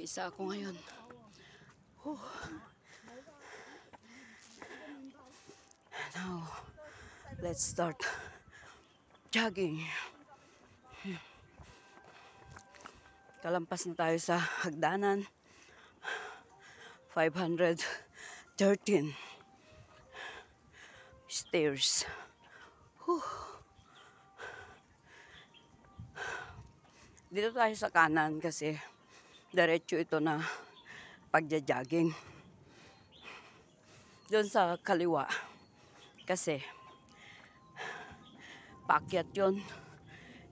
Mag-isa ako ngayon. Whew. Now, let's start jogging. Kalampas na tayo sa hagdanan. 513 stairs. Whew. Dito tayo sa kanan kasi diretso ito na pagja-jogging. Doon sa kaliwa kasi paakyat yun.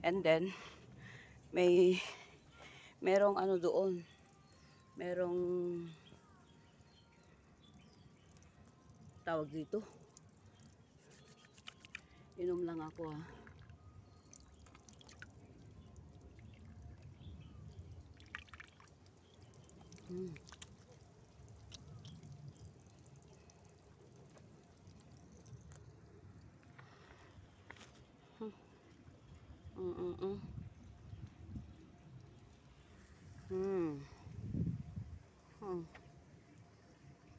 And then, may merong ano doon. Merong tawag dito. Inom lang ako 嗯嗯嗯嗯嗯嗯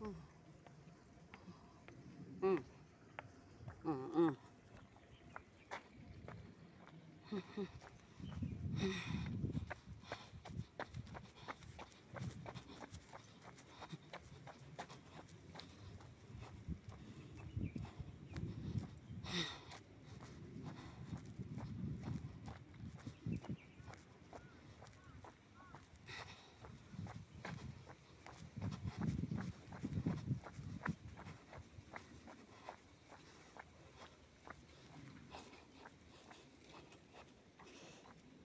嗯嗯嗯嗯嗯